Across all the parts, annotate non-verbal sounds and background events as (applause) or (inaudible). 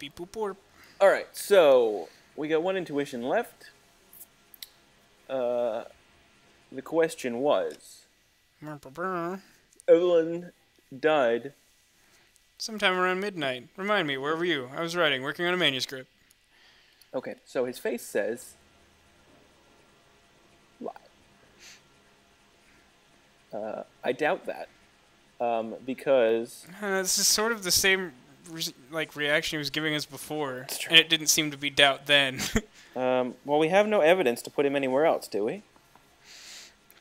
Beep boop boop. All right, so we got one intuition left. Uh, the question was Evelyn died. Sometime around midnight. Remind me, where were you? I was writing, working on a manuscript. Okay, so his face says lie. Uh, I doubt that um, because Uh, this is sort of the same re- like reaction he was giving us before, true. and it didn't seem to be doubt then. (laughs) um, well, we have no evidence to put him anywhere else, do we?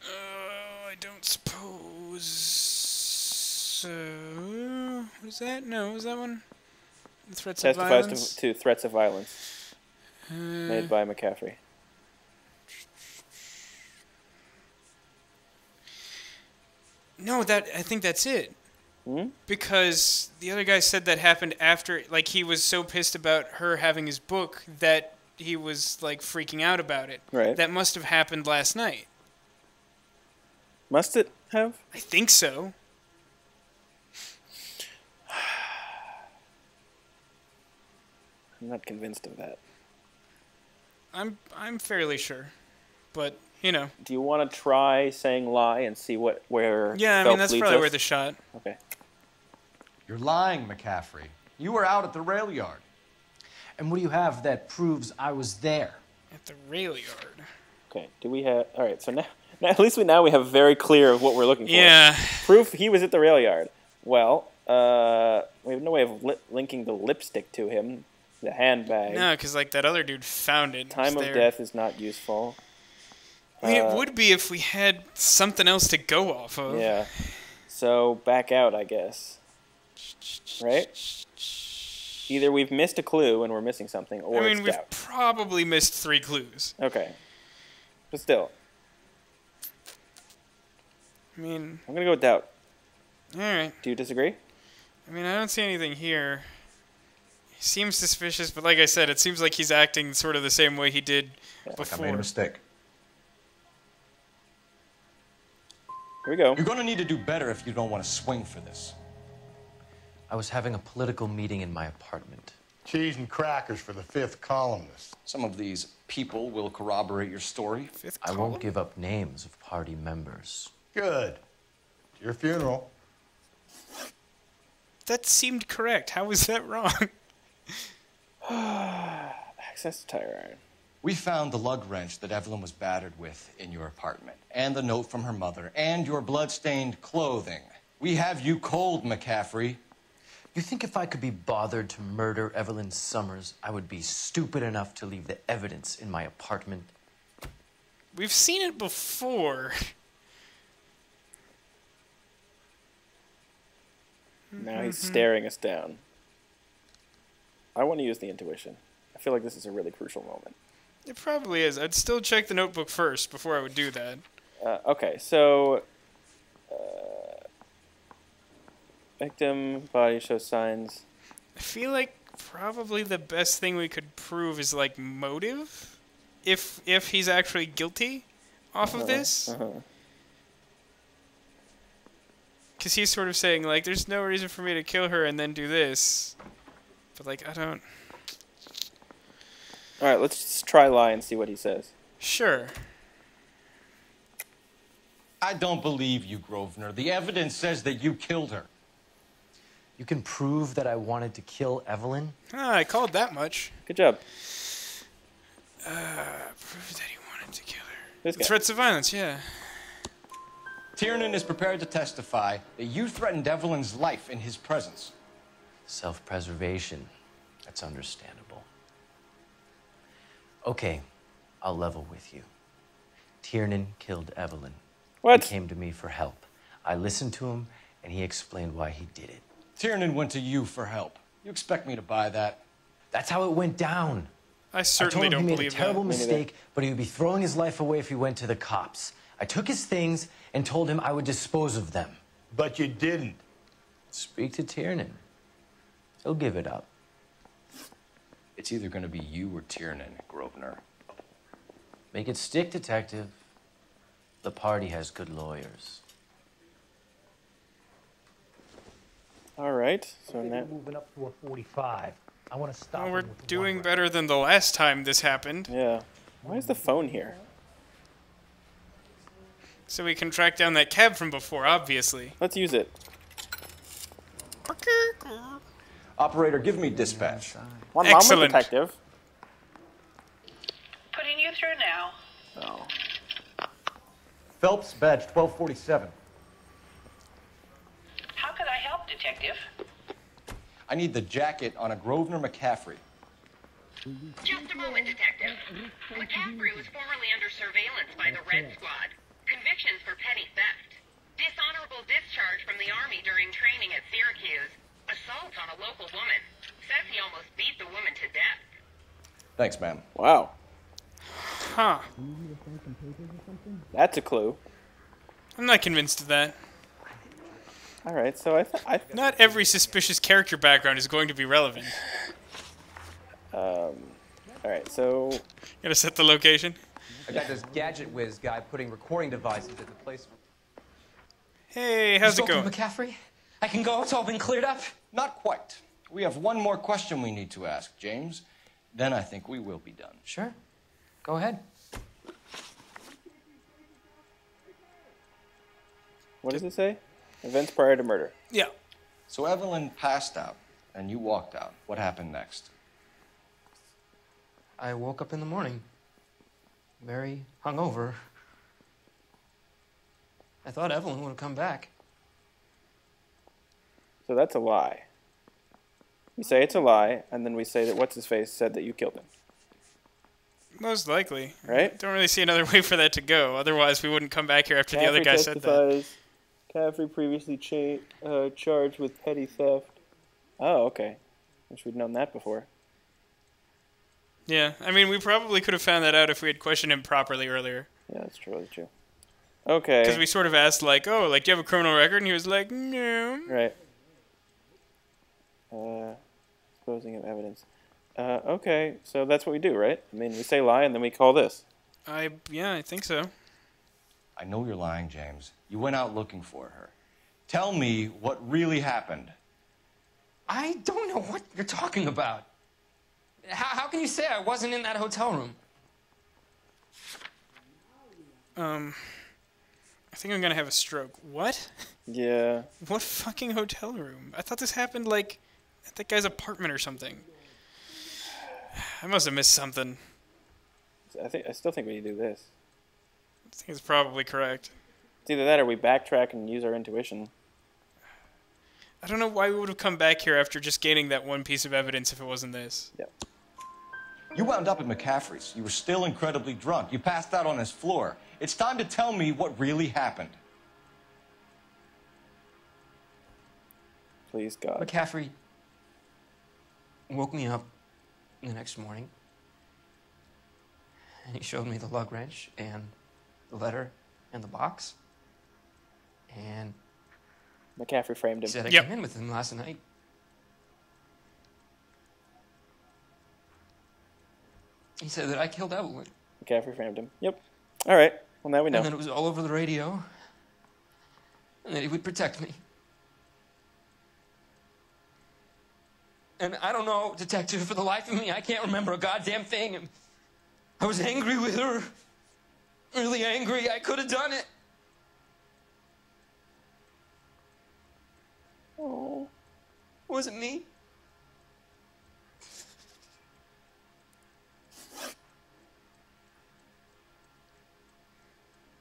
Uh, I don't suppose. So, what is that? No, what was that one? The threats of Testifies violence. to, to threats of violence Uh, made by McCaffrey. no, that I think that's it. Hmm? Because the other guy said that happened after, like he was so pissed about her having his book that he was like freaking out about it. Right. That must have happened last night. Must it have? I think so. I'm not convinced of that. I'm I'm fairly sure, but you know, Do you want to try saying lie and see what where? yeah. I mean, that's probably us? worth a shot. Okay. You're lying, McCaffrey. You were out at the rail yard. And what do you have that proves I was there? At the rail yard. Okay. Do we have? All right. So now, (laughs) now at least we now we have very clear of what we're looking for. Yeah. Proof he was at the rail yard. Well, uh, we have no way of li- linking the lipstick to him. The handbag. No, because like that other dude found it. Time of there. death is not useful. I mean, Uh, it would be if we had something else to go off of. Yeah. So back out, I guess. Right? Either we've missed a clue and we're missing something, or I mean, it's we've doubt. probably missed three clues. Okay. But still, I mean, I'm gonna go with doubt. all right. Do you disagree? I mean, I don't see anything here. He seems suspicious, but like I said, it seems like he's acting sort of the same way he did I before. made a mistake. Here we go. You're gonna need to do better if you don't want to swing for this. I was having a political meeting in my apartment. Cheese and crackers for the fifth columnist. Some of these people will corroborate your story. Fifth I won't give up names of party members. Good. To your funeral. That seemed correct. How was that wrong? (laughs) (sighs) Access to tire iron. We found the lug wrench that Evelyn was battered with in your apartment, and the note from her mother, and your blood-stained clothing. We have you cold, McCaffrey. You think if I could be bothered to murder Evelyn Summers, I would be stupid enough to leave the evidence in my apartment? We've seen it before. Now he's Mm-hmm. staring us down. I want to use the intuition. I feel like this is a really crucial moment. It probably is. I'd still check the notebook first before I would do that. Uh, okay, so uh, victim body shows signs. I feel like probably the best thing we could prove is like motive, if if he's actually guilty off of this. Uh-huh. Because he's sort of saying like, "There's no reason for me to kill her and then do this," but like I don't. All right, let's just try lie and see what he says. Sure. I don't believe you, Grosvenor. The evidence says that you killed her. You can prove that I wanted to kill Evelyn? Ah, I called that much. Good job. Prove that he wanted to kill her. This guy. Threats of violence, yeah. Tiernan is prepared to testify that you threatened Evelyn's life in his presence. Self preservation. That's understandable. Okay, I'll level with you. Tiernan killed Evelyn. What? He came to me for help. I listened to him, and he explained why he did it. Tiernan went to you for help. You expect me to buy that? That's how it went down. I I certainly told him don't he made a terrible that. mistake, but he would be throwing his life away if he went to the cops. I took his things and told him I would dispose of them. But you didn't. Speak to Tiernan. He'll give it up. It's either going to be you or Tiernan, Grosvenor. Make it stick, detective. The party has good lawyers. All right. So now, Moving up to a 45. I want to stop Well, we're with one doing word. better than the last time this happened, Yeah. Why is the phone here? so we can track down that cab from before, obviously. Let's use it. Operator, give me dispatch. One moment, Excellent. detective. Putting you through now. Oh. Phelps, badge 1247. How could I help, Detective? I need the jacket on a Grosvenor McCaffrey. Just a moment, Detective. McCaffrey was formerly under surveillance by the Red Squad. Convictions for petty theft. Dishonorable discharge from the Army during training at Syracuse. Assault on a local woman. Says he almost beat the woman to death. Thanks, ma'am. Wow. Huh. That's a clue. I'm not convinced of that. All right, so I, th- I th- Not every suspicious character background is going to be relevant. um, all right, so Gotta set the location. I got this gadget whiz guy putting recording devices at the place. Hey, how's it going? McCaffrey? I can go. It's all been cleared up. Not quite. We have one more question we need to ask, James. Then I think we will be done. Sure. Go ahead. what does it say? Events prior to murder. Yeah. So Evelyn passed out, and you walked out. What happened next? I woke up in the morning, very hungover. I thought Evelyn would have come back. So that's a lie. We say it's a lie, and then we say that what's his face said that you killed him. Most likely. Right? Don't really see another (laughs) way for that to go. Otherwise, we wouldn't come back here after the other guy said that. Testifies. Caffrey previously cha- uh, charged with petty theft. Oh, okay. Wish we'd known that before. Yeah. I mean, we probably could have found that out if we had questioned him properly earlier. Yeah, that's true. That's true. Okay. Because we sort of asked, like, oh, like, do you have a criminal record? And he was like, no. Right. Uh, disposing of evidence. Uh, okay, so that's what we do, right? I mean, we say lie and then we call this. I, yeah, I think so. I know you're lying, James. You went out looking for her. Tell me what really happened. I don't know what you're talking about. How, how can you say I wasn't in that hotel room? Um, I think I'm gonna have a stroke. What? Yeah. What fucking hotel room? I thought this happened, like, at that guy's apartment or something. I must have missed something. I think I still think we need to do this. I think it's probably correct. It's either that or we backtrack and use our intuition. I don't know why we would have come back here after just gaining that one piece of evidence if it wasn't this. Yep. You wound up at McCaffrey's. You were still incredibly drunk. You passed out on his floor. It's time to tell me what really happened. Please, God. McCaffrey woke me up the next morning, and he showed me the lug wrench and the letter and the box. And McCaffrey framed him. he said I Yep. came in with him last night. He said that I killed Evelyn, McCaffrey framed him. Yep. All right. Well, now we know. and then it was all over the radio, and that he would protect me. And I don't know, detective, for the life of me, I can't remember a goddamn thing. I was angry with her. Really angry. I could have done it. Oh. It wasn't me.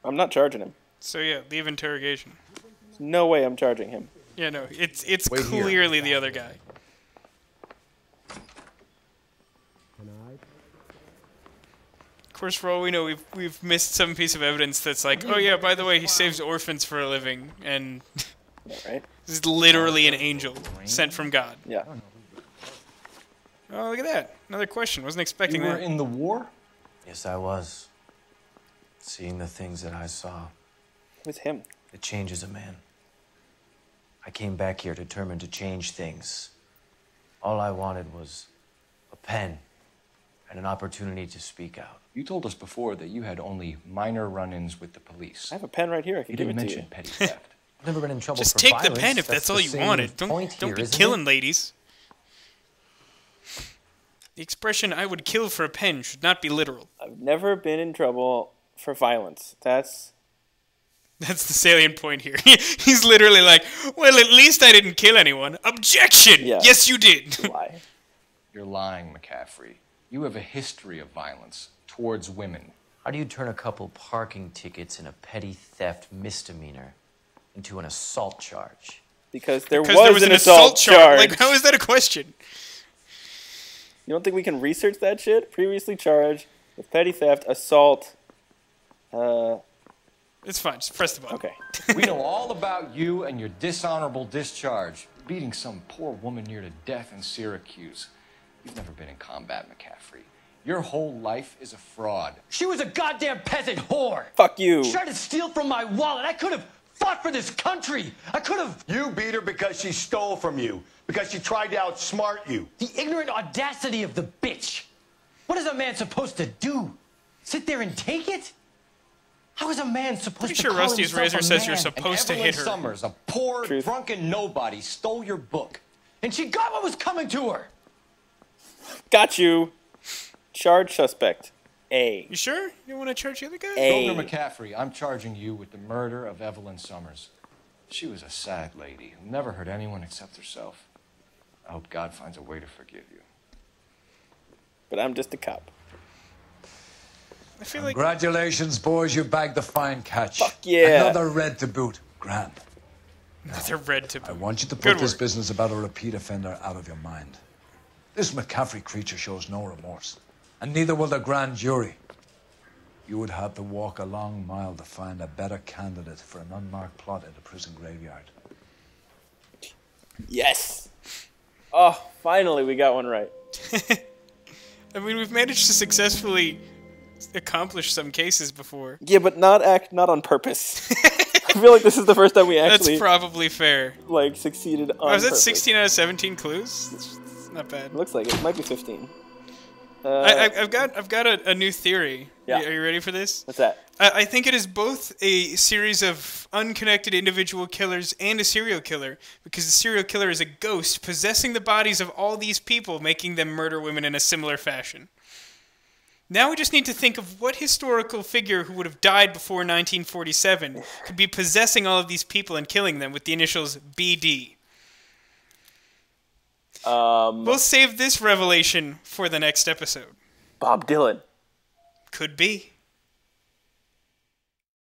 I'm not charging him. So yeah, leave interrogation. There's no way I'm charging him. Yeah, no, it's it's Wait here. clearly the other guy. Of course, for all we know, we've we've missed some piece of evidence that's like, oh yeah, by the way, he saves orphans for a living, and Yeah, right? (laughs) this is literally an angel sent from God. Yeah. Oh, look at that! Another question. Wasn't You expecting were that. in the war? Yes, I was. Seeing the things that I saw, With him. it changes a man. I came back here determined to change things. All I wanted was a pen and an opportunity to speak out. You told us before that you had only minor run ins with the police. I have a pen right here. I You give didn't it to mention you. petty theft. (laughs) I've never been in trouble for violence. Just for take the pen if that's, all you wanted. Don't point don't here, be killing it? ladies. The expression "I would kill for a pen" should not be literal. I've never been in trouble for violence. That's That's the salient point here. (laughs) He's literally like, "Well, at least I didn't kill anyone." Objection. Yeah. Yes, you did. a lie. You're lying, McCaffrey. You have a history of violence towards women. How do you turn a couple parking tickets and a petty theft misdemeanor into an assault charge? because there Because was, there was an, assault, charge. Like, how is that a question? You don't think we can research that shit? Previously charged with petty theft, assault. Uh, It's fine. Just press the button. okay. (laughs) We know all about you and your dishonorable discharge, beating some poor woman near to death in Syracuse. You've never been in combat, McCaffrey. Your whole life is a fraud. She was a goddamn peasant whore. Fuck you. She tried to steal from my wallet. I could have fought for this country. I could have. You beat her because she stole from you, because she tried to outsmart you. The ignorant audacity of the bitch. What is a man supposed to do? Sit there and take it? How is a man supposed Pretty to sure call Rusty's razor says you're man? supposed to hit her. Summers, a poor, Truth. drunken nobody, stole your book. And she got what was coming to her. Got you. Charge suspect. A. You sure? You don't want to charge the other guy? A. Grosvenor McCaffrey, I'm charging you with the murder of Evelyn Summers. She was a sad lady who never hurt anyone except herself. I hope God finds a way to forgive you. But I'm just a cop. I feel like Congratulations, boys, you bagged the fine catch. Fuck yeah. Another red to boot. Grand. they're red to boot. I want you to put Good this work. business about a repeat offender out of your mind. This McCaffrey creature shows no remorse, and neither will the grand jury. You would have to walk a long mile to find a better candidate for an unmarked plot in a prison graveyard. Yes. Oh, finally we got one right. (laughs) I mean, we've managed to successfully accomplish some cases before. Yeah, but not act not on purpose. (laughs) I feel like this is the first time we actually. That's probably fair. like succeeded on Oh, is that purpose. 16 out of 17 clues? That's not bad. Looks like it. it might be 15. Uh, I, I, I've got I've got a, a new theory. Yeah. Are you ready for this? what's that? I, I think it is both a series of unconnected individual killers and a serial killer, because the serial killer is a ghost possessing the bodies of all these people, making them murder women in a similar fashion. Now we just need to think of what historical figure who would have died before 1947 could be possessing all of these people and killing them with the initials BD. Um, We'll save this revelation for the next episode. Bob Dylan. Could be.